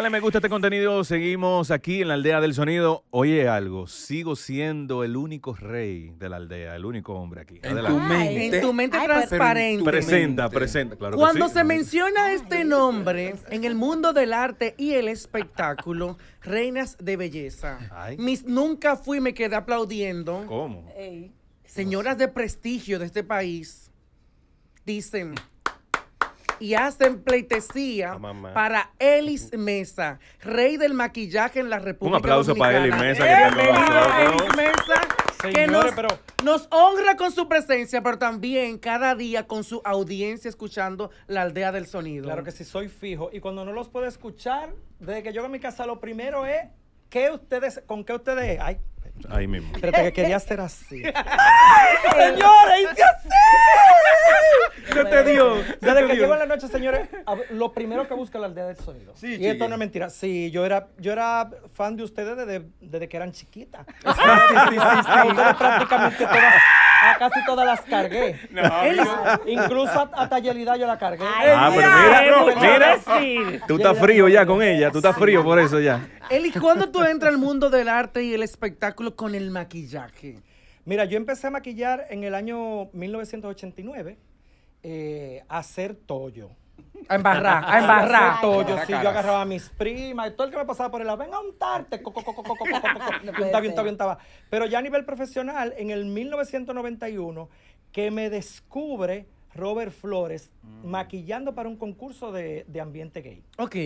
Dale me gusta a este contenido. Seguimos aquí en la aldea del sonido. Oye algo, sigo siendo el único rey de la aldea, el único hombre aquí. En Adelante. tu mente. En tu mente Ay, transparente. Presenta, mente. presenta. Claro que Cuando sí. se menciona este nombre en el mundo del arte y el espectáculo, reinas de belleza, Ay. mis nunca fui y me quedé aplaudiendo. ¿Cómo? Ey. Señoras de prestigio de este país dicen y hacen pleitesía para Elis Mesa, rey del maquillaje en la República aplauso para Elis. Mesa, que está nosotros. Elis Mesa, que Señores, nos, pero- nos honra con su presencia, pero también cada día con su audiencia escuchando la aldea del sonido. Claro que sí, soy fijo. Y cuando no los puedo escuchar, desde que llego a mi casa, lo primero es ¿qué ustedes, con qué ustedes. Ay, Ahí mismo. espérate, que quería hacer así. ¡Señores, hice así! ¿Qué te dio? Desde que llego en la noche, señores, lo primero que busco es la aldea del sonido. Sí, y esto no es mentira. Sí, yo era, yo era fan de ustedes desde, desde que eran chiquitas. sí, sí, sí, ustedes prácticamente todas, a casi todas las cargué. Incluso a, a Tayelida yo la cargué. Ah, pero mira, mira. Tú estás frío ya con ella, tú estás frío por eso ya. Eli, ¿cuándo tú entras al mundo del arte y el espectáculo con el maquillaje? Mira, yo empecé a maquillar en el año 1989 eh, a hacer tollo. A embarrar, a embarrar. Ay, todo, yo sí, yo agarraba a mis primas y todo el que me pasaba por el lado, venga a untarte. Pero ya a nivel profesional, en el 1991, que me descubre Robert Flores mm. maquillando para un concurso de, de ambiente gay. Ok.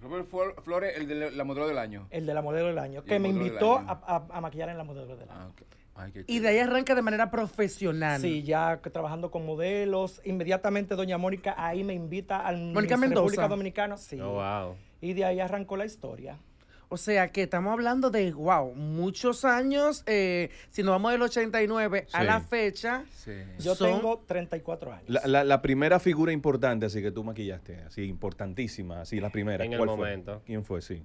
Robert Flores, el de la modelo del año. El de la modelo del año, que me invitó a, a, a, maquillar en la modelo del año. Ah, okay. Ay, qué Y de ahí arranca de manera profesional. Sí, ya trabajando con modelos. Inmediatamente doña Mónica ahí me invita al Mónica Mendoza. República Dominicana. Sí. Oh, wow. Y de ahí arrancó la historia. O sea que estamos hablando de, wow, muchos años. eh, si nos vamos del 89 a Sí. la fecha. Sí. Yo Son- tengo 34 años. La, la- la primera figura importante, así que tú maquillaste, así importantísima, así la primera. En el momento. ¿Quién fue? Sí.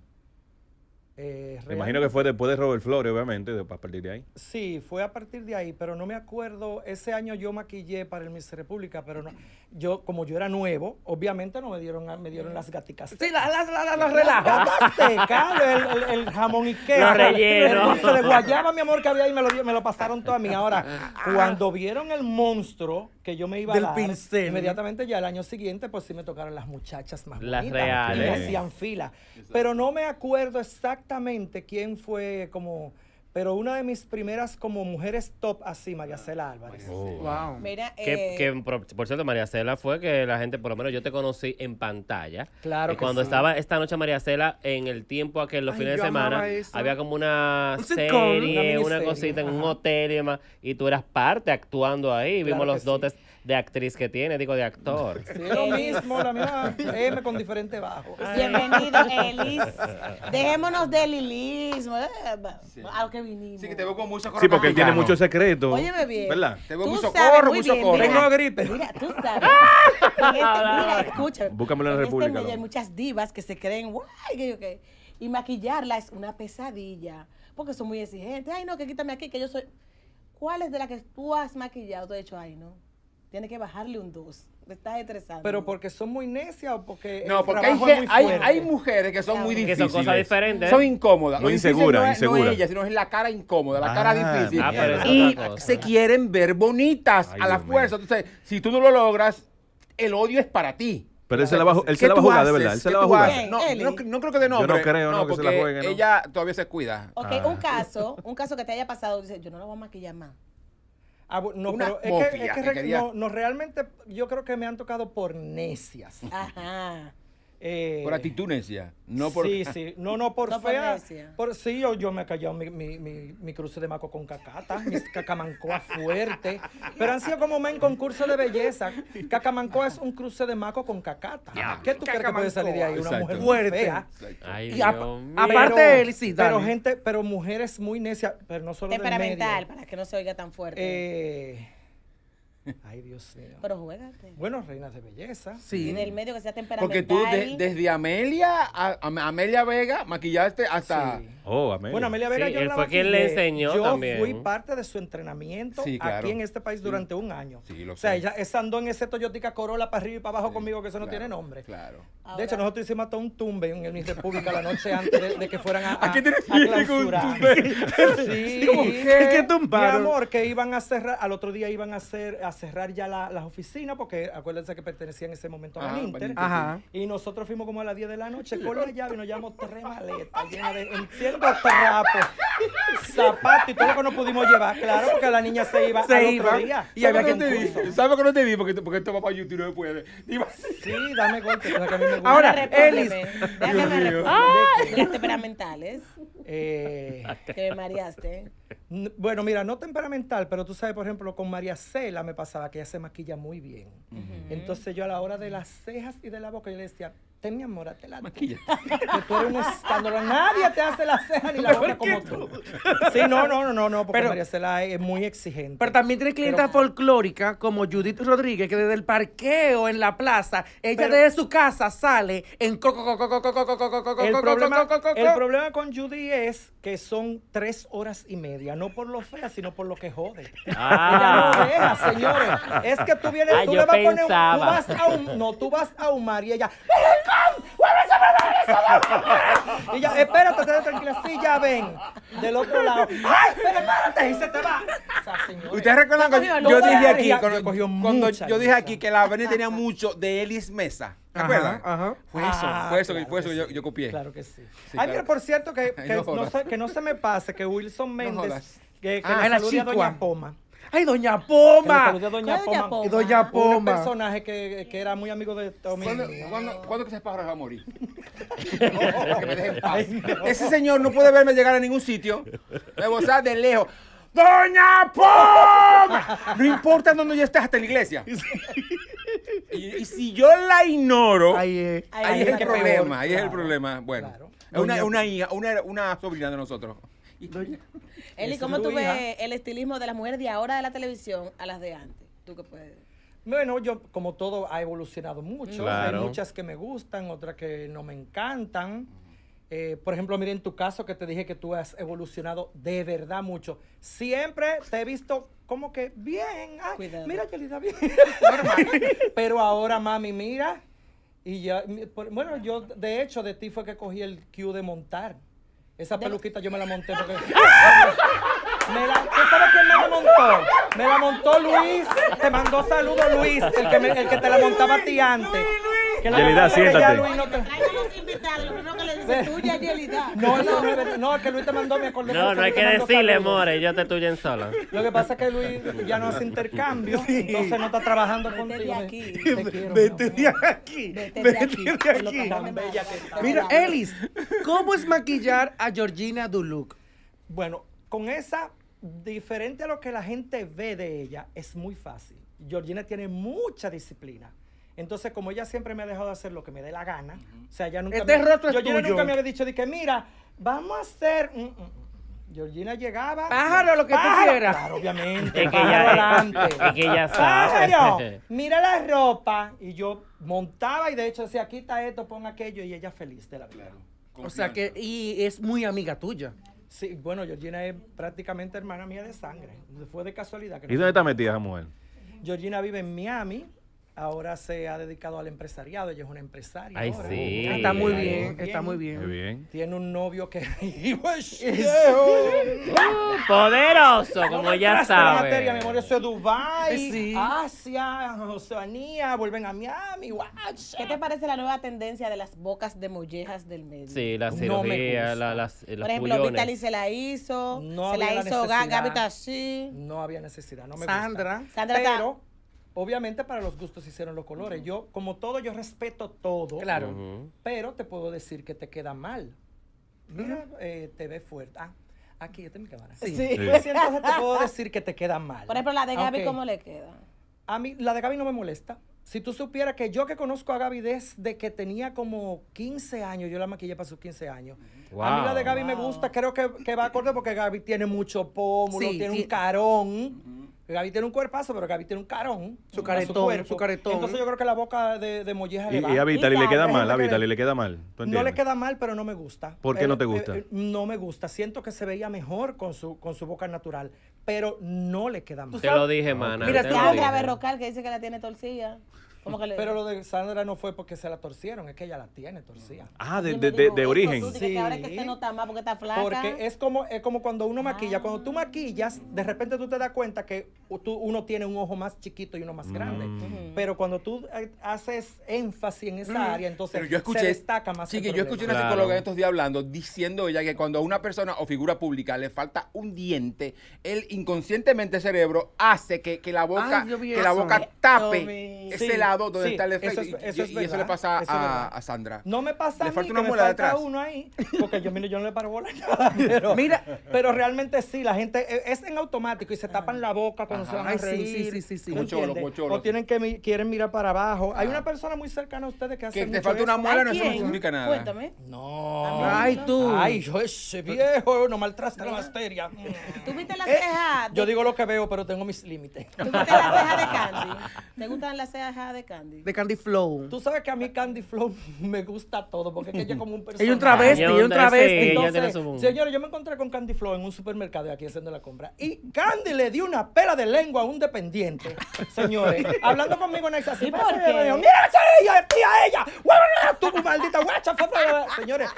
Eh, Me imagino que fue después de Robert Flores, obviamente, de- a partir de ahí. Sí, fue a partir de ahí, pero no me acuerdo. Ese año yo maquillé para el Miss República, pero no. Yo, como yo era nuevo, obviamente no me dieron, me dieron las gaticas. Sí, la, la, la, la, la Las gatas el, el- el jamón y queso. Los el- rellenos. El dulce de guayaba, mi amor, que había ahí, me lo, dio- me lo pasaron todo a mí. Ahora, cuando vieron el monstruo que yo me iba Del a dar, pincel. inmediatamente ya el año siguiente, pues sí me tocaron las muchachas más Las bonitas. reales. Y me hacían fila. Pero no me acuerdo exactamente quién fue como... Pero una de mis primeras como mujeres top así, María Cela Álvarez. Wow. Mira, Que, eh, que, por, por cierto, María Cela fue que la gente, por lo menos yo te conocí en pantalla. Claro Y que cuando sí. estaba esta noche María Cela, en el tiempo aquel, los Ay, fines de semana, había como una Un sitcom, una serie, una, cosita en un hotel y demás. Y tú eras parte actuando ahí. Claro Vimos que los sí. dotes de actriz que tiene, digo, de actor. Sí, lo mismo, la misma M con diferente bajo. bienvenido, Elis. Dejémonos del lilismo, eh, a lo que vinimos. Sí, que te veo con mucho Sí, porque él tiene muchos secretos. Óyeme bien. ¿Verdad? Te veo muy socorro, muy socorro. mira, Tengo gripe. Mira, tú sabes. En este- mira, escucha. Búscamelo en la este República, medio hay muchas divas que se creen, guay, que yo qué. Y maquillarla es una pesadilla. Porque son muy exigentes. Ay, no, que quítame aquí, que yo soy. ¿Cuáles de las que tú has maquillado? Tú has dicho, ay, no. Tienes que bajarle un 2. Me estás estresando. Pero porque son muy necias o porque No, el porque hay, es muy hay, fuerte. hay mujeres que son muy Que difíciles. son cosas diferentes. Son incómodas. Muy Lo difícil insegura, no es, no es ella, sino es la cara incómoda, la Ah, cara difícil. ah, pero eso es y cosa. se quieren ver bonitas Ay, a la Dios fuerza. Entonces, si tú no lo logras, el odio es para ti. Pero él se la va, él ¿Qué se la va a tú jugar, de verdad. Él se ¿Qué la va a jugar. No, no, no creo que de nombre. no creo, no, que se la juegue, ¿no? ella todavía se cuida. Ok, Ah. un caso, un caso que te haya pasado, dice, yo no lo voy a maquillar más. Ah, no, Una pero es que, es que que no, no, realmente yo creo que me han tocado por necias. Ajá. Eh, Por actitud necia. No por... Sí, sí. No, no, por No por fea. necia. Por, sí, yo, yo me he callado mi, mi, mi, mi cruce de maco con cacata, mis cacamancoa fuerte. Pero han sido como en concurso de belleza. Cacamancoa es un cruce de maco con cacata. ¿Qué tú crees que puede salir de ahí? Una Exacto. mujer Fuerte. fea. Ay, Y aparte Pero- él, sí, Pero gente, pero mujeres muy necias, pero no solo del Temperamental, medio. para que no se oiga tan fuerte. Eh, Ay, Dios mío. Pero juégate. Bueno, reinas de belleza. Sí. del medio que sea Porque temperamental. tú, de- desde Amelia, a, a- Amelia Vega, maquillaste hasta... Sí. Oh, amén. Bueno, Amelia Vega, Sí, yo él la fue quien le enseñó yo también. fui parte de su entrenamiento Sí, claro. aquí en este país durante un año. Sí, lo o sea, sé. ella andó en ese Toyotica Corolla para arriba y para abajo conmigo, que eso no Claro, tiene nombre. Claro. De hecho, nosotros hicimos hasta un tumbe en el Miss República la noche antes de, de que fueran a, a, ¿A qué te a refieres con clausurar. Sí, ¿Cómo que? ¿Qué Mi tumbaron? amor, que iban a cerrar, al otro día iban a hacer, a cerrar ya la- las oficinas, porque acuérdense que pertenecían en ese momento a la Inter. Ajá. Y nosotros fuimos como a las 10 de la noche con la llave y nos llevamos tres maletas llenas de enciendo trapos, zapatos y todo lo que nos pudimos llevar. Claro, porque la niña se iba Se al iba otro día. y había ¿Sabes que no te di? ¿Sabes qué no te di? Porque, porque esto va para YouTube no puede. Sí, dame golpe, que a mí me gusta. Ahora. Elis. Déjame responder. Temperamentales. Eh, Que me mareaste. Bueno, mira, no temperamental, pero tú sabes, por ejemplo, con María Cela me pasaba que ella se maquilla muy bien. Entonces yo a la hora de las cejas y de la boca, yo le decía, ten mi amor, hazte la Maquilla. Que tú eres un escándalo. Nadie te hace la ceja ni la boca como tú. Sí, no, no, no, no, no porque Pero- María Cela es muy exigente. Pero también tiene clientas folclóricas como Judith Rodríguez, que desde el parqueo en la plaza, ella Pero- desde su casa sale en coco, coco, coco, coco, coco, coco, coco, el coco, problema, coco, coco, el coco. problema con Judy es que son tres horas y media, no por lo fea, sino por lo que jode. Ah. Ella no deja, señores. Es que tú vienes, Ah, tú le vas a poner, un- tú vas a un, no, tú vas a humar y ella, ¡Ven, ¡Vuelves a beber eso! Y ya, espérate, tranquila, sí, ya ven, del otro lado. ¡Ay, pero espérate! Y se te va. O sea, señores. ¿Ustedes recuerdan Yo dije aquí, cuando, yo cogí cuando yo dije aquí que la avenida tenía mucho de Elis Mesa? ¿Te Ajá, acuerdas? ajá. Fue eso, Ah, fue eso, que- claro fue eso que que yo, sí. yo copié. Claro que sí. Sí, Ay, claro. mira, por cierto, que, que no no, se, que no se me pase que Wilson Méndez, jodas. que, que Ah, la a. Doña Poma. Ay, Doña Poma. a Doña ¿Cuál es Doña Poma. Doña Un personaje que, que era muy amigo de Tommy. ¿Cuándo, cuándo, cuándo que ese pájaro va a morir? que me deje en paz. Ese señor no puede verme llegar a ningún sitio. Me gozar de lejos. ¡Doña Poma! No importa dónde yo estés, hasta en la iglesia. Y, y si yo la ignoro, ahí, es el peor. problema. Ahí es el problema. Bueno, claro. es una, una hija, una, una sobrina de nosotros. Y- Eli, ¿cómo tú ves el estilismo de las mujeres de ahora de la televisión a las de antes? ¿Tú qué puedes? Bueno, yo, como todo, ha evolucionado mucho. Claro. Hay muchas que me gustan, otras que no me encantan. Eh, por ejemplo, mira en tu caso que te dije que tú has evolucionado de verdad mucho. Siempre te he visto como que bien. Ay, Cuidado. mira, Yelida, bien. Pero ahora, mami, mira. Y ya, bueno, yo de hecho de ti fue que cogí el cue de montar. Esa peluquita yo me la monté porque... Me la, ¿Tú sabes quién me la montó? Me la montó Luis. Te mandó saludos Luis, el que, me- el que te la montaba a ti antes. Que la Yelida, siéntate. Luis no. No, eso no es verdad. No, es que Luis te mandó, me acordé. No, no hay que decirle, more, yo te tuyo en sola. Lo que pasa es que Luis ya no hace intercambio, entonces no está trabajando Vete contigo. de aquí. Te quiero, Vete de aquí. Vete Vete de aquí. Mira, Elis, ¿cómo es maquillar a Georgina Duluc? Bueno, con esa, diferente a lo que la gente ve de ella, es muy fácil. Georgina tiene mucha disciplina. Entonces, como ella siempre me ha dejado hacer lo que me dé la gana, o sea, ella nunca Este me, rostro es Georgina tuyo. nunca me había dicho de que, mira, vamos a hacer... mm, mm, mm". Georgina llegaba... Pájaro, lo que tú quieras. Claro, obviamente. Es que adelante. es que ella sabe. Pájaro, mira la ropa. Y yo montaba y de hecho decía, quita esto, pon aquello. Y ella feliz de la vida. O sea que, y es muy amiga tuya. Sí, bueno, Georgina es prácticamente hermana mía de sangre. Fue de casualidad. Que ¿Y dónde está metida esa mujer? Georgina vive en Miami. Ahora se ha dedicado al empresariado. Ella es una empresaria. Ay, ahora. sí. Está muy bien, está muy Muy bien. bien. Tiene un novio que. Poderoso, como ya la materia, mi sabe. amor, eso es Dubai, Sí. Asia, Oceanía, vuelven a Miami, ¿Qué te parece la nueva tendencia de las bocas de mollejas del medio? Sí, la No me cirugía, gusta. la, las, los Por ejemplo, pullones. Vitali se la hizo, No se la había la hizo necesidad. Gaby así. No había necesidad, no me Sandra. gusta. Sandra está- Pero, obviamente para los gustos hicieron los colores. Yo, como todo, yo respeto todo. Claro. Pero te puedo decir que te queda mal. Mira, eh, te ve fuerte. Ah, aquí, esta es mi cámara. Sí. Sí. Pues sí, entonces te puedo decir que te queda mal. Por ejemplo, la de Gaby. ¿cómo le queda? A mí, la de Gaby no me molesta. Si tú supieras que yo que conozco a Gaby desde que tenía como 15 años, yo la maquillé para sus 15 años. A mí la de Gaby me gusta, creo que, que va acorde porque Gaby tiene mucho pómulo, Sí, tiene sí. un carón. Gaby tiene un cuerpazo, pero Gaby tiene un carón. Su a caretón, su caretón. Entonces yo creo que la boca de, de molleja le Y, va. y a Vitali le queda mal, a Vitali le- queda mal. ¿Tú No le queda mal, pero no me gusta. ¿Por qué no te gusta? eh, eh, no me gusta. Siento que se veía mejor con su, con su boca natural, pero no le queda mal. Te lo dije, mana. Mira, te si lo dije. Berrocal que dice que la tiene torcida. ¿Cómo que le Pero lo de Sandra no fue porque se la torcieron, es que ella la tiene torcida. Ah, de, de, de- digo de eso, origen. tú que ahora es que Sí. se nota más porque está flaca. Porque es como, es como cuando uno maquilla. Cuando Ah. tú maquillas, de repente tú te das cuenta que tú- uno tiene un ojo más chiquito y uno más grande. Mm. Pero cuando tú eh, haces énfasis en esa área, entonces Pero yo escuché, se destaca más sí, que yo escuché una psicóloga en estos días hablando, diciendo ella que cuando a una persona o figura pública le falta un diente, él inconscientemente el cerebro hace que, que la boca, Ay, vi que la boca tape Tommy. ese Sí, lado donde sí, está el eso efecto. es- y- eso y, es y eso le pasa eso es a, a Sandra. No me pasa Le a mí falta que una me muela falta detrás. uno ahí, porque yo, mire, yo no le paro bola nada, pero, Mira. pero realmente sí, la gente eh, es en automático y se tapan la boca cuando Ajá. se van a reír. sí, sí, sí, sí. ¿tú Como cholo, cholo, O tienen que mi- quieren mirar para abajo. Hay Ah. una persona muy cercana a ustedes que hace Que te mucho falta una eso. muela ¿Ay, no eso significa nada. Cuéntame. No. Ay, tú. Ay, yo ese viejo, no maltraste la materia. ¿Tú viste la Eh, ceja? Yo digo lo que veo, pero tengo mis límites. ¿Tú viste la ceja de Candy? ¿Te gustan las cejas de Candy? De Candy Flow. Tú sabes que a mí Candy Flow me gusta todo, porque es que ella es como un personaje. Ella es un travesti, Ella es un es travesti. sí, Entonces, su- señores, yo me encontré con Candy Flow en un supermercado de aquí haciendo la compra. Y Candy le dio una pela de lengua a un dependiente. Señores, hablando conmigo en esa así, me dijo, Mira esa es ella, tía ella. Guárdala, tú maldita guacha. fa, fa, fa". Señores,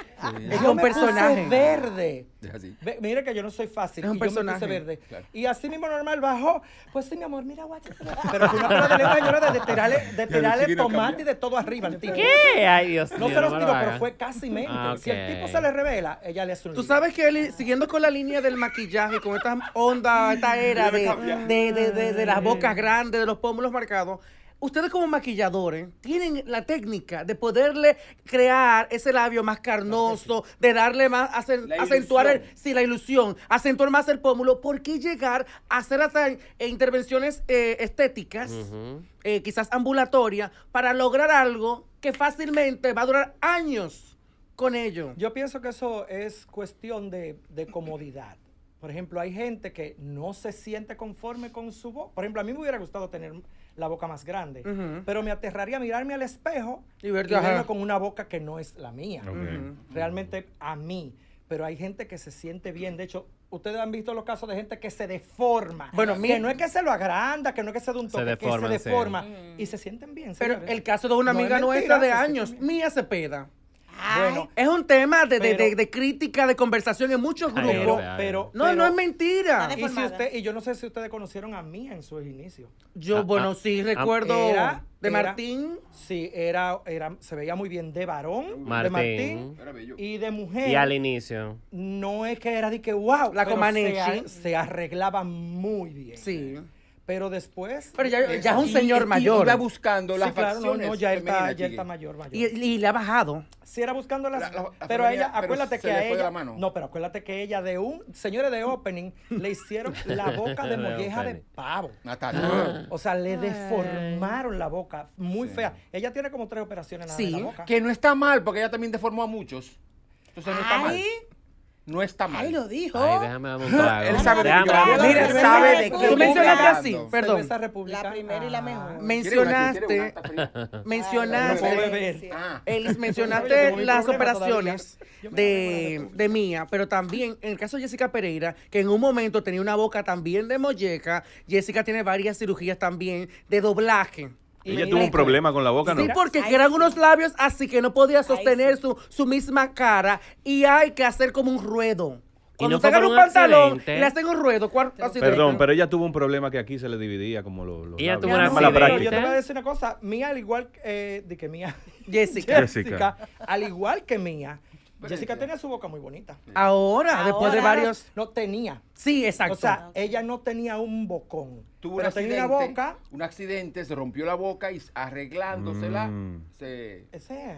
Es yo un personaje. verde. Es así. Ve- mire que yo no soy fácil. Es un y yo me puse personaje. verde. Claro. Y así mismo normal bajó. Pues sí, mi amor, mira, guacha. Pero fue una pela de lengua, señora, de tirarle, de tirarle tomate y de todo arriba al tipo. ¿Qué? Ay, Dios No mío, se los lo pero fue casi mente. Ah, Si el tipo se le revela, ella le hace un Tú sabes que él, siguiendo con la línea del maquillaje, con esta onda, esta era de, de, de, de- de las bocas grandes, de los pómulos marcados, ustedes como maquilladores tienen la técnica de poderle crear ese labio más carnoso, de darle más, acentuar el, sí, la ilusión, acentuar más el pómulo. ¿Por qué llegar a hacer hasta eh, intervenciones eh, estéticas, eh, quizás ambulatorias, para lograr algo que fácilmente va a durar años con ello? Yo pienso que eso es cuestión de, de comodidad. Por ejemplo, hay gente que no se siente conforme con su voz. Por ejemplo, a mí me hubiera gustado tener la boca más grande, pero me aterraría mirarme al espejo Y verme ajá. con una boca que no es la mía. Realmente a mí. Pero hay gente que se siente bien. De hecho, ustedes han visto los casos de gente que se deforma. Bueno, que mi- no es que se lo agranda, que no es que se dé un Se toque, deforman, que sí. se deforma. Y se sienten bien. Pero señores. el caso de una No es amiga mentira, nuestra de se años. Mía Cepeda. Bueno, Es un tema de, de- Pero- de- de crítica, de conversación en muchos grupos. pero, no, pero- no es mentira. Y, si usted, y yo no sé si ustedes conocieron a Mía en sus inicios. Yo, Ah, bueno, ah, sí ah, recuerdo era- de era- Martín. Sí, era, era, se veía muy bien de varón, de Martín. Martín, Era bello. y de mujer. Y al inicio. No es que era de que wow, La pero Comaneci. se, a- se arreglaba muy bien. Sí. Pero después. Pero ya, ya es un Y- señor y mayor. Iba buscando Sí, las claro, no, facciones no, ya él está, femeninas, ya él chiqui. está mayor, mayor. Y, y le ha bajado. Sí, era buscando las. La- la- la pero a ella, pero acuérdate se que le a ella. la mano. No, pero acuérdate que ella de un. Señores de opening le hicieron la boca de molleja de pavo. Natalia. O sea, le deformaron la boca. Muy fea. Ella tiene como tres operaciones Sí. en la boca. Que no está mal, porque ella también deformó a muchos. Entonces no está mal. No está mal. ay, lo dijo. Ay, déjame darme un trago. Él sabe de qué Mira, sabe de qué mencionaste mencionaste hablando. así, perdón. La primera y la mejor. Ah. Mencionaste, mencionaste, mencionaste las operaciones de, de Mía, pero también en el caso de Jessica Pereira, que en un momento tenía una boca también de molleja, Jessica tiene varias cirugías también de doblaje. Ella tuvo un problema con la boca, ¿no? Sí, porque Ay, eran unos labios así que no podía Ay, sostener sí. su, su misma cara y hay que hacer como un ruedo. Y Cuando no por un un pantalón le hacen un ruedo. Perdón, pero ella tuvo un problema que aquí se le dividía como los los Ella labios. tuvo un Una mala pero yo práctica. te voy a decir una cosa. Mía, al igual eh, de que Mía. Jessica. Jessica, al igual que Mía, Jessica tenía su boca muy bonita. Ahora, después de Ahora. varios... No tenía. Sí, exacto. O sea, ella no tenía un bocón. Tuvo pero un tenía accidente, una boca. un accidente, se rompió la boca y arreglándosela, Mm. se... Ese.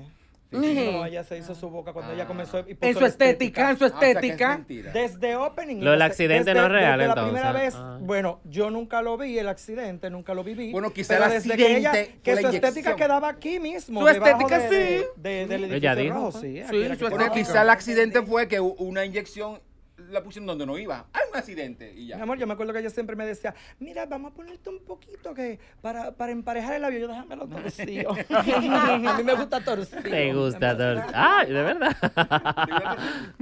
No, ella se hizo su boca cuando ella comenzó. y puso en su la estética, en su Ah, o sea, que es estética. Desde opening. Lo del accidente desde- no es real, desde la entonces. primera vez, Ah. bueno, yo nunca lo vi, el accidente, nunca lo viví. Bueno, quizá el desde que ella, accidente que su la estética inyección. quedaba aquí mismo. Su estética, de- sí. de- del Ella dijo, rojo, sí. Sí, su estaba. quizá el accidente fue que una inyección la pusieron donde no iba. Hay un accidente y ya. Mi amor, yo me acuerdo que ella siempre me decía, mira, vamos a ponerte un poquito que para, para emparejar el labio. Yo déjamelo torcido. a mí me gusta torcido. Te gusta todo. Ah, de verdad.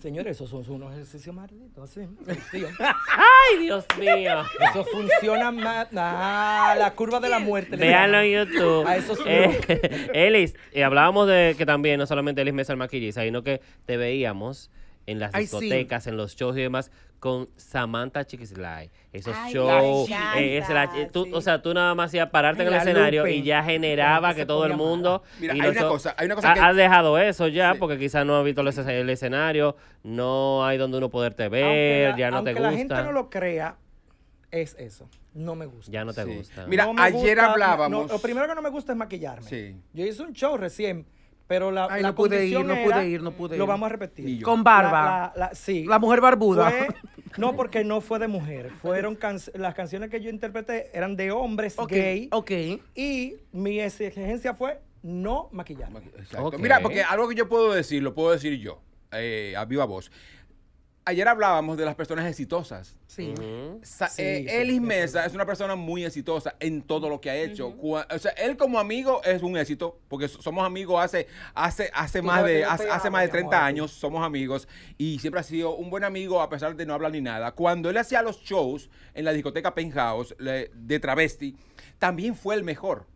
Señores, esos son unos ejercicios malditos, sí. torcido. Ay, Dios mío. Eso funciona más. Ah, la curva de la muerte. Véanlo en. YouTube. A esos Eh, Elis, eh, hablábamos de que también, no solamente Elis Mesa el maquillista, sino que te veíamos en las Ay, sí. discotecas, en los shows y demás, con Samantha Chiquislay. Esos Ay, shows. eh, la- tú- sí. O sea, tú nada más hacías pararte Ay, en el escenario Lupe. y ya generaba que todo el mundo. Mira, y hay una cosa- hay una cosa Ha- que- Has dejado eso ya, Sí. porque quizás no has visto el, escen- el escenario, no hay donde uno poderte ver, la- ya no te aunque gusta. la gente no lo crea, es eso. No me gusta. Ya no te Sí. gusta. Mira, No ayer gusta- hablábamos- no, lo primero que no me gusta es maquillarme. Sí. Yo hice un show recién, pero la, Ay, la no pude ir, no pude ir, no pude Lo ir. vamos a repetir. Con barba. La, la- la- sí. La mujer barbuda. Fue- no, porque no fue de mujer. Fueron can- las canciones que yo interpreté eran de hombres Ok, gay. ok. Y mi exigencia fue no maquillarme. Exacto. Ok. Mira, porque algo que yo puedo decir, lo puedo decir yo, eh, a viva voz. Ayer hablábamos de las personas exitosas. Sí. Ujú. Sa- Sí, eh, sí, Elis Mesa es una persona muy exitosa en todo lo que ha hecho. Cua- O sea, él como amigo es un éxito, porque so- somos amigos hace, hace, hace, más, de, hace, más de mi 30 amor, años, somos amigos, y siempre ha sido un buen amigo a pesar de no hablar ni nada. Cuando él hacía los shows en la discoteca Penthouse le- de travesti, también fue el mejor.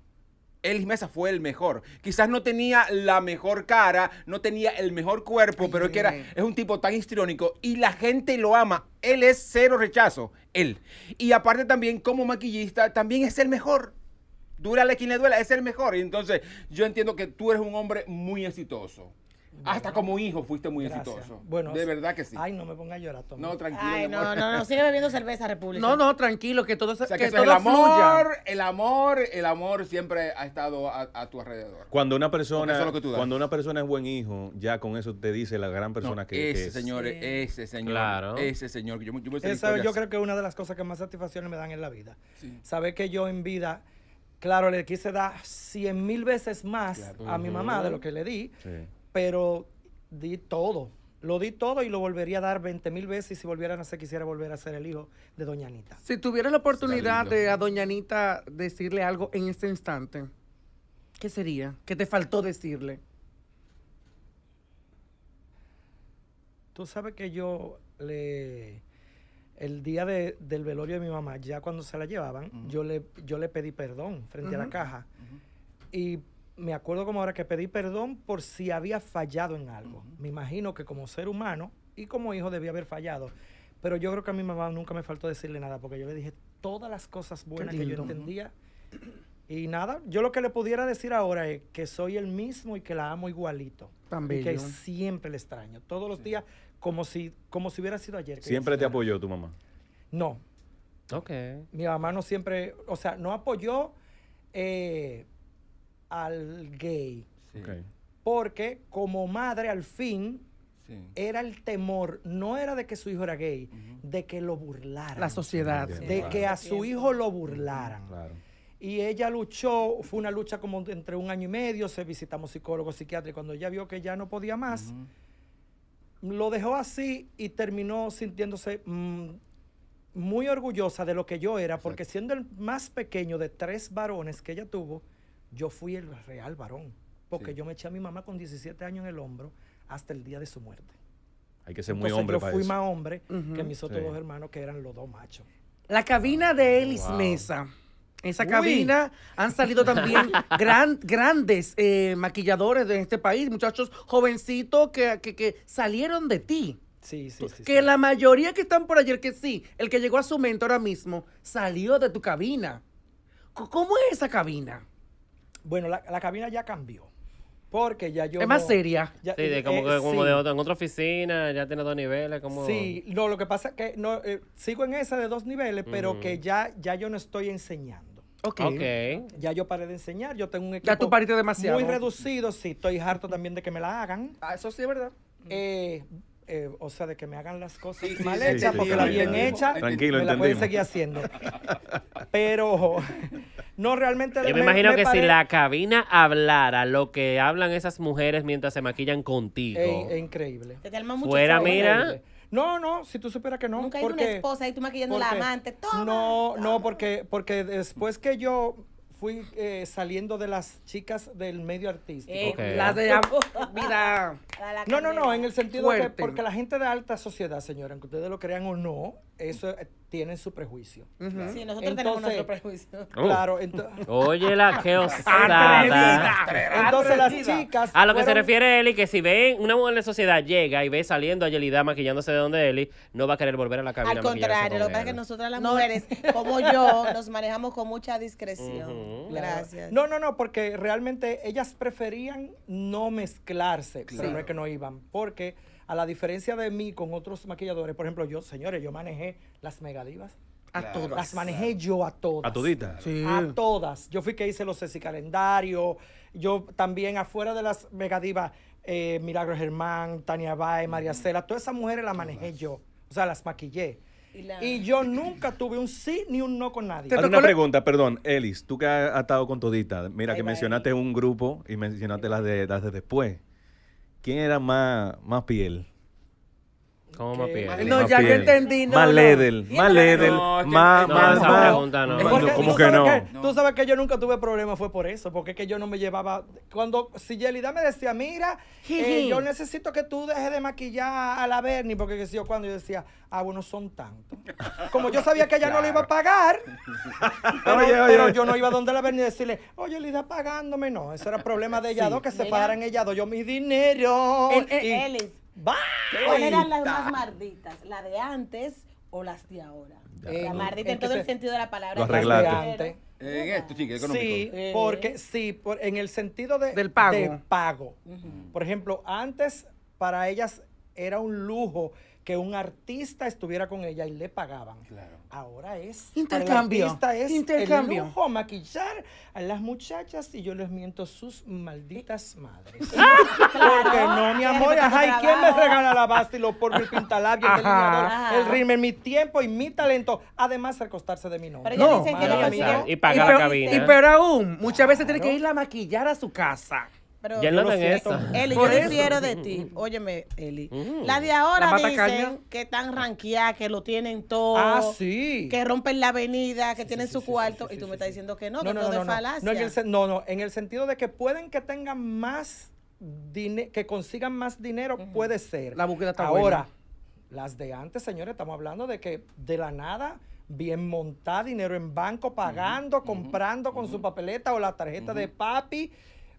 Elis Mesa fue el mejor. Quizás no tenía la mejor cara, no tenía el mejor cuerpo, pero es que era, es un tipo tan histriónico y la gente lo ama. Él es cero rechazo, él. Y aparte también como maquillista, también es el mejor. Dúrale quien le duela, es el mejor. Y entonces yo entiendo que tú eres un hombre muy exitoso. Hasta como hijo fuiste muy Gracias. exitoso. Bueno, de verdad que sí. Ay, no me ponga a llorar, Tommy. no, tranquilo. Ay, no, no, no, sigue bebiendo cerveza, República. No, no, tranquilo, que todo, se- O sea, que que todo el fluya. amor, el amor, el amor siempre ha estado a, a tu alrededor. Cuando una persona, es lo que tú das. cuando una persona es buen hijo, ya con eso te dice la gran persona No, que, que ese es. señor, ese señor, Claro. ese señor. Yo, yo Esa yo creo que es una de las cosas que más satisfacciones me dan en la vida. Sí. Saber que yo en vida, claro, le quise dar cien mil veces más a mi mamá de lo que le di, Sí. Pero di todo. Lo di todo y lo volvería a dar 20 mil veces y si volviera a nacer quisiera volver a ser el hijo de Doña Anita. Si tuvieras la oportunidad de a Doña Anita decirle algo en este instante, ¿qué sería? ¿Qué te faltó decirle? Tú sabes que yo le... El día de- del velorio de mi mamá, ya cuando se la llevaban, yo, le, yo le pedí perdón frente a la caja. Y me acuerdo como ahora que pedí perdón por si había fallado en algo. Me imagino que como ser humano y como hijo debía haber fallado. Pero yo creo que a mi mamá nunca me faltó decirle nada, porque yo le dije todas las cosas buenas que yo entendía. Y nada, yo lo que le pudiera decir ahora es que soy el mismo y que la amo igualito. Tan y que siempre le extraño. Todos los días, como si, como si hubiera sido ayer. que Siempre te apoyó tu mamá. No, Ok. mi mamá no siempre, o sea, no apoyó eh, al gay. Sí. Porque como madre, al fin, sí. era el temor, no era de que su hijo era gay, de que lo burlaran. La sociedad. De Claro. que a su hijo lo burlaran. Claro. Y ella luchó, fue una lucha como entre un año y medio, se visitamos psicólogos, psiquiatras, y cuando ella vio que ya no podía más, lo dejó así y terminó sintiéndose mm, muy orgullosa de lo que yo era, porque siendo el más pequeño de tres varones que ella tuvo, yo fui el real varón, porque Sí. yo me eché a mi mamá con 17 años en el hombro hasta el día de su muerte. Hay que ser muy Entonces hombre yo para fui eso. más hombre que mis otros Sí. dos hermanos, que eran los dos machos. La cabina de Elis Wow. Mesa. Esa Uy. cabina han salido también gran- grandes eh, maquilladores de este país, muchachos jovencitos que, que- que salieron de ti. Sí, sí, sí. que sí. la mayoría que están por ayer, que sí, el que llegó a su mente ahora mismo, salió de tu cabina. ¿Cómo es esa cabina? Bueno, la, la cabina ya cambió. Porque ya yo. es más no- seria. ya- Sí, de como, eh, que, como sí. de otra, en otra oficina, ya tiene dos niveles, como... Sí, no, lo que pasa es que no, eh, sigo en esa de dos niveles, pero que ya, ya yo no estoy enseñando. Ok. Ok. Ya yo paré de enseñar, yo tengo un equipo Ya tú pariste demasiado. muy reducido, sí, estoy harto también de que me la hagan. Ah, eso sí es verdad. Eh, eh, o sea, de que me hagan las cosas Sí, mal hechas, sí, porque sí, la bien sí. hecha Tranquilo, me la pueden seguir haciendo. Pero no realmente. Yo me, imagino que si la cabina hablara lo que hablan esas mujeres mientras se maquillan contigo, Es, increíble. Te mucho Fuera, mira. Increíble. No, no, si tú supieras que no. Nunca hay una porque- esposa y tú maquillando la amante. Toma, No, no, porque, porque después que yo fui eh, saliendo de las chicas del medio artístico. Eh, Ok. La de vida. La No, no, no, en el sentido de que porque la gente de alta sociedad, señora, aunque ustedes lo crean o no, eso eh, tienen su prejuicio. Sí, nosotros tenemos Entonces- nuestro prejuicio. Oh. Claro, ento- Oye, la que osada. entonces las chicas A lo que se refiere Eli, que si ven una mujer de sociedad llega y ve saliendo a Yelida maquillándose de donde Eli, no va a querer volver a la cabina. Al contrario, lo que pasa es que nosotras las mujeres, como yo, nos manejamos con mucha discreción. Gracias. No, no, no, porque realmente ellas preferían no mezclarse, pero no que no iban, porque a la diferencia de mí con otros maquilladores, por ejemplo, yo, señores, yo manejé las megadivas. A todas. Las manejé yo a todas. A todita. Sí. A todas. Yo fui que hice los Ceci Calendario. Yo también afuera de las megadivas, eh, Milagro Germán, Tania Bay, María Cela, todas esas mujeres las manejé yo. O sea, las maquillé. Y la- Y yo nunca tuve un sí ni un no con nadie. Una la- pregunta, perdón, Elis, tú que has estado con todita, mira Ahí que mencionaste un grupo y mencionaste las de, las de después. ¿Quién era más, más piel? ¿Cómo más piel? No, ya yo piel. entendí, no, Más ledel, más ledel, que- más, no, más, ¿Cómo tú que sabes no? Tú sabes que yo nunca tuve problema, fue por eso, porque es que yo no me llevaba. Cuando si Yelida me decía, mira, eh, yo necesito que tú dejes de maquillar a la Bernie, porque que si yo cuando yo decía, ah, bueno, son tantos. Como yo sabía que ella no le iba a pagar, pero, Oye, oye, pero oye. yo no iba donde la Bernie a decirle, oye, Yelida pagándome, no, eso era problema de ellas dos, que se pagaran ellas dos, yo mi dinero. El- y-. ¿cuáles eran las más marditas? ¿La de antes o las de ahora? Eh, la mardita en todo el se- sentido de la palabra. Lo es Antes. En esto, sí. Sí, Eh. porque sí, por- en el sentido de, Del pago. de pago. Por ejemplo, antes para ellas era un lujo que un artista estuviera con ella y le pagaban. Claro. Ahora es Intercambio, el artista es intercambio. el lujo maquillar a las muchachas y yo les miento sus malditas madres. Porque no, mi amor, ajá, ¿y quién me regala la base y lo por mi pintalabios, el delineador, el rímel, mi tiempo y mi talento? Además, recostarse de mi nombre. Pero No, dicen que lo Y pagar la peor, cabina. y peor aún, muchas veces tiene que ir a maquillar a su casa. Pero, Ya no eso. Eli, Por yo eso. difiero de ti. Óyeme, Eli. Mm. La de ahora ¿La dicen caña? que están ranqueadas, que lo tienen todo. Ah, sí. Que rompen la avenida, que Sí, tienen sí, su sí, cuarto. sí, y tú sí, me estás sí. diciendo que no, que todo es falacia. No, en el, no, no, en el sentido de que pueden que tengan más dinero, que consigan más dinero, puede ser. La búsqueda está Ahora, las de antes, señores, estamos hablando de que de la nada, bien montada, dinero en banco, pagando, comprando con su papeleta o la tarjeta de papi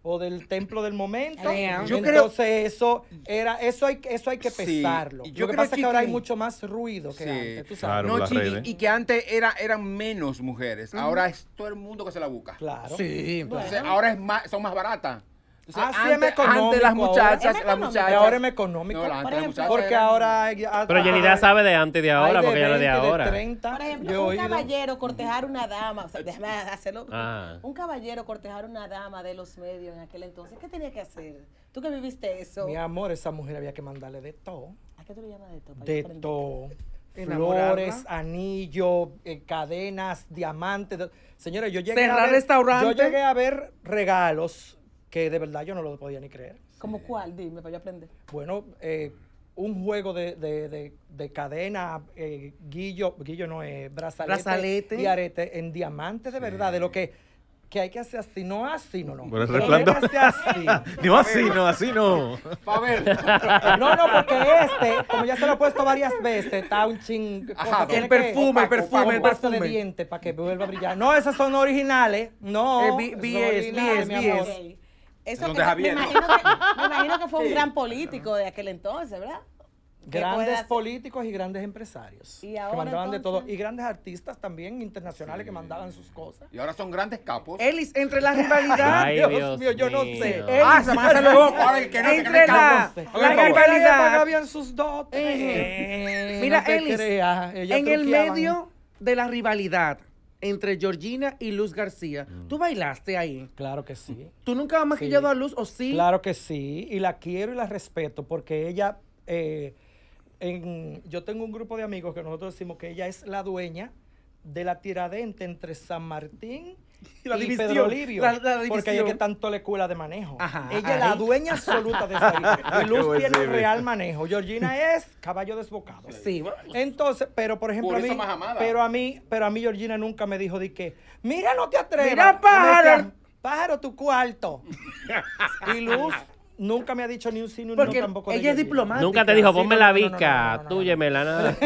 o del templo del momento. Yo creo Entonces eso era eso hay eso hay que pesarlo. yo Lo que creo, pasa es que ahora hay mucho más ruido que Sí, antes, tú sabes. Claro, no, redes. y que antes era, eran menos mujeres. Ahora es todo el mundo que se la busca. Claro. Sí. Entonces, ahora es más, son más baratas. Ah, sí, antes, económico antes las muchachas, las muchachas. Ahora es económico. No, las Por ejemplo, muchachas Porque eran- ahora hay- ah, Pero Yelida sabe de antes y de ahora, hay porque ella no de 20, ahora. 30, Por ejemplo, un oído. caballero cortejar una dama, o sea, déjame hacerlo. Ah. Un caballero cortejar una dama de los medios en aquel entonces, ¿qué tenía que hacer? Tú que viviste eso. Mi amor, esa mujer había que mandarle de todo. ¿A qué tú le llamas de? Para De todo. Flores, anillos, eh, cadenas, diamantes. de- Señores, yo llegué Cerrar a ver, restaurante. Yo llegué a ver regalos que de verdad yo no lo podía ni creer. ¿Cómo cuál? Dime, para yo aprender. Bueno, eh, un juego de, de, de, de cadena, eh, guillo, guillo no es, brazalete, Brazalete. y arete en diamante de verdad, de lo que, que hay que hacer así, no así, no, no. Por el Pero hay que hacer así. No, así no, así no. No, no, porque este, como ya se lo he puesto varias veces, está un ching. Ajá, cosa, el perfume, el opaco, perfume, el de perfume. diente para que vuelva a brillar. No, esos son originales. No. Eh, son BS, originales, BS, mi amor. Eso que me, imagino que, me imagino que fue un gran político de aquel entonces, ¿verdad? Que Grandes políticos y grandes empresarios. Y que ahora, mandaban de todo. Y grandes artistas también internacionales que mandaban sus cosas. Y ahora son grandes capos. Elis, entre la rivalidad, Ay, Dios Dios mío, yo no sé. Ah, se a hacer luego. Ahora el que no entre la, capo. la rivalidad, habían sus dotes. Eh, Mira, no creas, ellas en el medio de la rivalidad entre Georgina y Luz García, ¿tú bailaste ahí? Claro que sí. ¿Tú nunca has maquillado Sí. a Luz o sí? Claro que sí, y la quiero y la respeto porque ella, eh, en, yo tengo un grupo de amigos que nosotros decimos que ella es la dueña de la tiradente entre San Martín La y división, Pedro Livio. la- la porque ella que tanto le escuela de manejo. Ajá, ella es la dueña absoluta de esa isla. Y Luz tiene buen real manejo. Georgina es caballo desbocado. Sí. Entonces, pero por ejemplo Por a mí, pero a mí, pero a mí Georgina nunca me dijo de que, mira, no te atrevas. Mira, pájaro. pájaro, tu cuarto. y Luz nunca me ha dicho ni un sí ni un no Porque tampoco. de ella es diplomática. Nunca te dijo, ponme no, la no, no, no, no, no, no. túyemela, nada.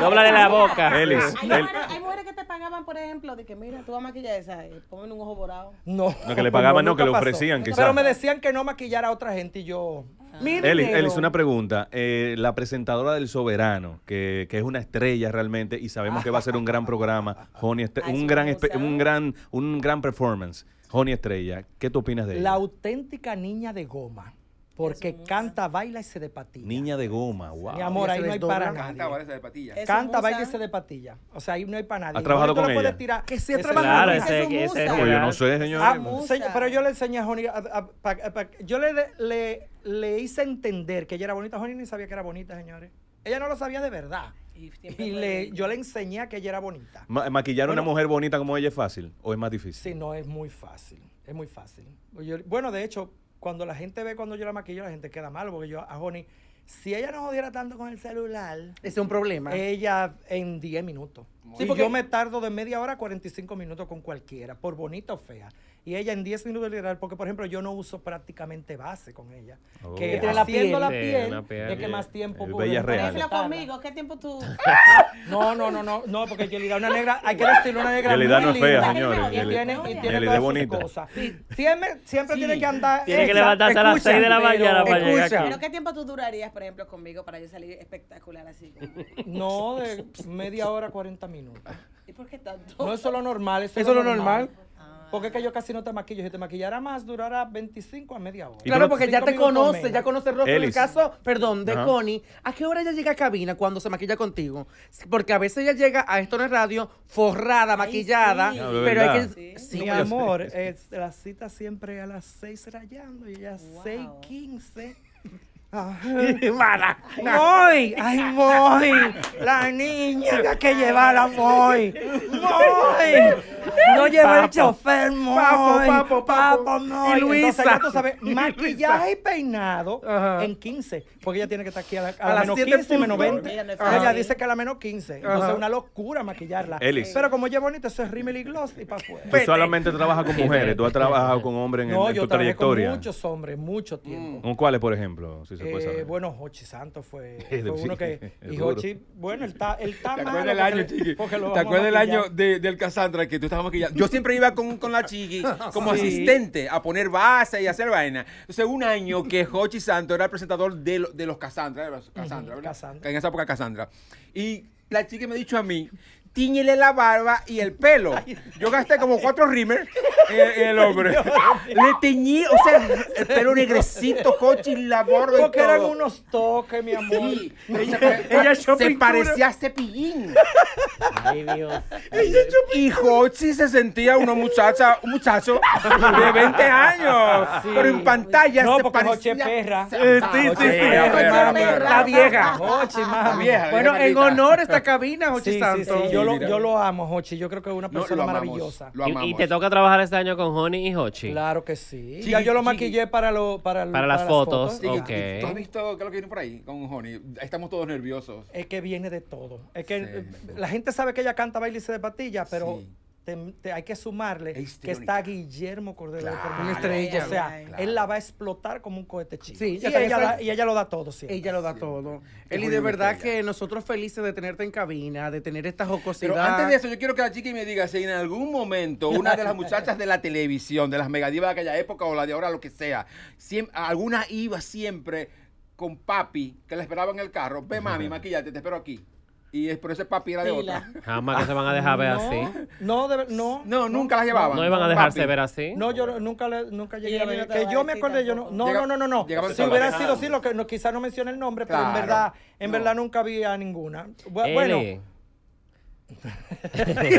Dóblale la boca. Elis, Hay mujeres, hay mujeres que te pagaban, por ejemplo, de que mira, tú vas a maquillar esa, eh, ponme un ojo borado. No, No, que le pagaban, no, que le ofrecían, Pero quizás. me decían que no maquillara a otra gente y yo. Elis. Elis, una pregunta. Eh, la presentadora del Soberano, que, que es una estrella realmente y sabemos que va a ser un gran programa, Joni un gran, un gran, un gran performance, Joni Estrella. ¿Qué tú opinas de ella? La auténtica niña de goma. Porque canta, baila y se de patilla. Niña de goma, wow. Mi amor, ahí no hay para Canta, nadie. de patilla. Canta, baila y se de patilla. O sea, ahí no hay para nadie. ¿Has trabajado con ella? tirar- Que sí ha ese- trabajado Claro, con ella. ese, Es. Como yo no sé, señor. Ah, musa. se- pero yo le enseñé a Joni, yo le, le, le hice entender que ella era bonita. Joni ni sabía que era bonita, señores. Ella no lo sabía de verdad. Y le, yo le enseñé a que ella era bonita. Ma- ¿Maquillar a una mujer bonita como ella es fácil o es más difícil? Sí, no, es muy fácil. Es muy fácil. Yo- bueno, de hecho, cuando la gente ve cuando yo la maquillo, la gente queda mal. Porque yo a Joni, si ella no jodiera tanto con el celular, Ese es un problema. ella en 10 minutos. Sí, porque- yo me tardo de media hora a 45 minutos con cualquiera, por bonita o fea. Y ella en 10 minutos literal, porque por ejemplo yo no uso prácticamente base con ella. Oh. Que tiene la piel. la Sí, piel, piel. es que más tiempo real. ejemplo, disfrutarla. conmigo, ¿qué tiempo tú? No, no, no, no, no, porque Yelida una negra, hay que decirle una negra Yelida muy no es fea, linda. señores. Y tiene, y tiene todas bonita. cosas. Siempre, siempre tiene que andar Tiene que levantarse a las escucha, 6 de la pero- mañana para llegar escucha. aquí. ¿Pero qué tiempo tú durarías, por ejemplo, conmigo para yo salir espectacular así? No, de media hora, 40 minutos. ¿Y por qué tanto? No, eso es lo normal. Eso, ¿Eso es lo normal? Porque es que yo casi no te maquillo. Si te maquillara más, durará 25 a media hora. Claro, porque ya te conoce, ya conoce el rostro. En el caso, perdón, de Ajá. Connie, ¿a qué hora ella llega a cabina cuando se maquilla contigo? Porque a veces ella llega a esto en el radio forrada, maquillada, sí. Ya, de pero hay verdad. que... Sí. Sí, Mi amor, es, la cita siempre a las 6 rayando y ella Wow. 6.15. Mala. ¡Moy! ¡Ay, Moy! La niña que llevarla, Moy. ¡Moy! No lleva el chofer, Moy. Papo, papo, papo. Papo, Moy. Y Luisa. Entonces, ya tú sabes, maquillaje y peinado Ajá. en 15. Porque ella tiene que estar aquí a, la, a A la las menos siete 15 menos punto. 20. Mira, no es Ella dice que a la menos 15. Entonces Ajá. es una locura maquillarla. Elis. Pero como ella es bonita, eso es rímel y gloss y para afuera. Tú solamente trabajas con mujeres, tú has trabajado con hombres en, No, en yo tu trabajé con muchos hombres, mucho tiempo. ¿Con cuáles, por ejemplo? Si se puede Eh, saber. bueno, Hochi Santos fue, uno que. Y. Hochi, bueno, él está, él está ¿Te acuerdas del año, Chiqui? ¿Te acuerdas del año de- del Cassandra que tú estabas maquillando? Yo siempre iba con, con la Chiqui como Sí. asistente a poner base y hacer vaina. Entonces, un año que Hochi Santo era el presentador de, lo- de los Cassandra, de los Cassandra, ¿verdad? Cassandra. En esa época Cassandra. Y la Chiqui me ha dicho a mí, tíñele la barba y el pelo. Yo gasté como cuatro rimers en, en el hombre. Le teñí, o sea, el pelo negrecito, Hochi, la barba y Porque eran todo. unos toques, mi amor. Sí, ella, ella se shopping parecía a Cepillín. Ay, Dios. Y Hochi se sentía una muchacha, un muchacho de 20 años. Sí. Pero en pantalla No, se porque parecía... Hochi es perra. Eh, sí, sí, Hochi sí. perra, Hochi perra. La vieja. Hochi, mami. vieja. Bueno, en honor a esta cabina, sí, Santos. sí, yo, lo, yo lo amo, Hochi. Yo creo que es una No, persona maravillosa. Lo amamos. Y, y te toca trabajar este año con Honey y Hochi. Claro que sí. Ya yo lo maquillé para, lo, para, las fotos. ¿Tú has visto qué es lo que viene por ahí con Honey? Estamos todos nerviosos. Es que viene de todo. Es que Sí. eh, la gente sabe que ella canta baile y se de patilla, pero Sí. Te- te- hay que sumarle que está Guillermo Cordero de Claro. por Una medio. estrella. O sea, Claro. él la va a explotar como un cohete chico. Sí, y, ella esa- y ella lo da todo siempre. Ella lo da todo. Es Eli, de verdad estrella. que nosotros felices de tenerte en cabina, de tener esta jocosidad. Pero antes de eso, yo quiero que la chiqui me diga si en algún momento una de las muchachas de la televisión, de las megadivas de aquella época o la de ahora, lo que sea, siem- alguna iba siempre con papi que la esperaba en el carro. Ve, mami, maquillate, te espero aquí. Y es por ese papi era de otra. Jamás que se van a dejar ver así. No, de no. No, nunca las llevaban. No iban a dejarse Papi. ver así. No, yo nunca, le- nunca llegué a ver. te Que va a yo me decir acordé, yo no. No, Llega- no, no, no. Si hubiera sido así, lo que no, quizás no mencioné el nombre, pero en Claro. verdad, en No. verdad nunca vi a ninguna. Bu- Bueno.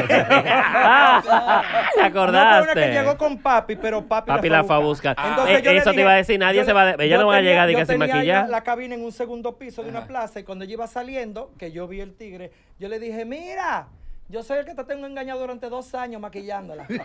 Ah, ¿Te no acordaste? fue una que llegó con papi, pero papi, Papi la fue a buscar. Entonces Eh, eso te iba a decir, nadie se va a- ella no va a llegar de que sin maquillar. La cabina en un segundo piso de una plaza y cuando yo iba saliendo, que yo vi el tigre, yo le dije, mira, Yo soy el que te tengo engañado durante dos años maquillándola. Él,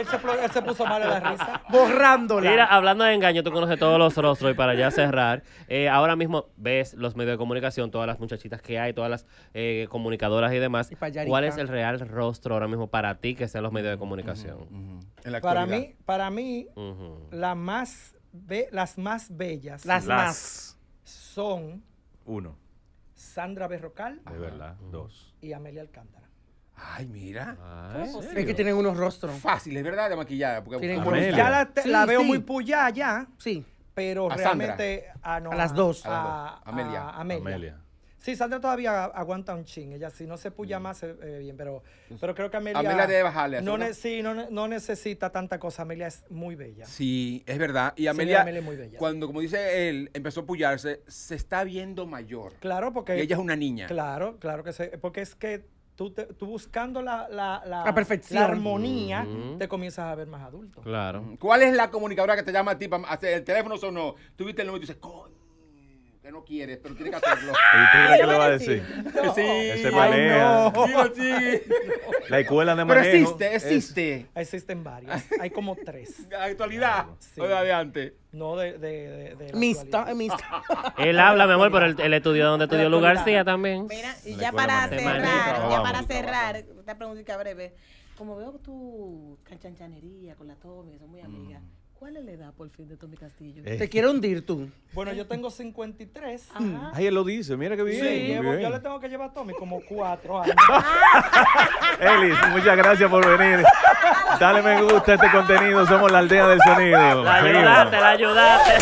él se, pro- él se puso mal de la risa. Borrándola. Mira, hablando de engaño, tú conoces todos los rostros y para ya cerrar, eh, ahora mismo ves los medios de comunicación, todas las muchachitas que hay, todas las eh, comunicadoras y demás. Y. ¿Cuál es el real rostro ahora mismo para ti que sean los medios de comunicación? En la Para mí, para mí, la más be- las más bellas Las más. Son Uno. Sandra Berrocal De verdad. Dos. y Amelia Alcántara. Ay, mira. Ay, Es que tienen unos rostros. Fácil, es verdad, de maquillada. Porque Tienen Amelia. Ya la, te- Sí, la veo sí. muy puya ya, Sí. pero A realmente a, no, A las dos. A. Amelia. a Amelia. Amelia. Sí, Sandra todavía aguanta un ching. Ella si no se puya más se ve bien, pero, pero creo que Amelia. Amelia debe bajarle No, ne- sí, no, no necesita tanta cosa. Amelia es muy bella. Sí, es verdad. Y Sí, Amelia, Amelia es muy bella. cuando, como dice él, empezó a pullarse, se está viendo mayor. Claro, porque. Y ella es una niña. Claro, claro que sí. Porque es que tú, te- tú buscando la, la, la, La perfección. la armonía, te comienzas a ver más adulto. Claro. ¿Cuál es la comunicadora que te llama a ti? para hacer el teléfono sonó. Tú viste el número y dices, coño, que no quieres, pero tienes que hacerlo. ¿Y tú crees que Yo le va a decir? sí. Ese Ay, maneja. no. Sí. La escuela de Pero manejo. existe, es- existe. Existen varias. Hay como tres. Actualidad. Sí. O de antes. No de, de, de, de la Mista, mista. Él habla, mi amor, pero él, él estudió donde estudió Lugar actualidad. García también. Mira, y ya para cerrar, ya para cerrar, esta preguntita breve. Como veo tu canchanchanería con la Tommy, son muy amigas, ¿cuál es la edad por fin de Tommy Castillo? Eh. Te quiero hundir tú. Bueno, yo tengo 53. Ajá. Ay, él lo dice. Mira qué bien. Sí, muy llevo- bien. yo le tengo que llevar a Tommy como cuatro años. Elis, muchas gracias por venir. Dale me gusta a este contenido. Somos la aldea del sonido. La ayudaste, la ayudaste.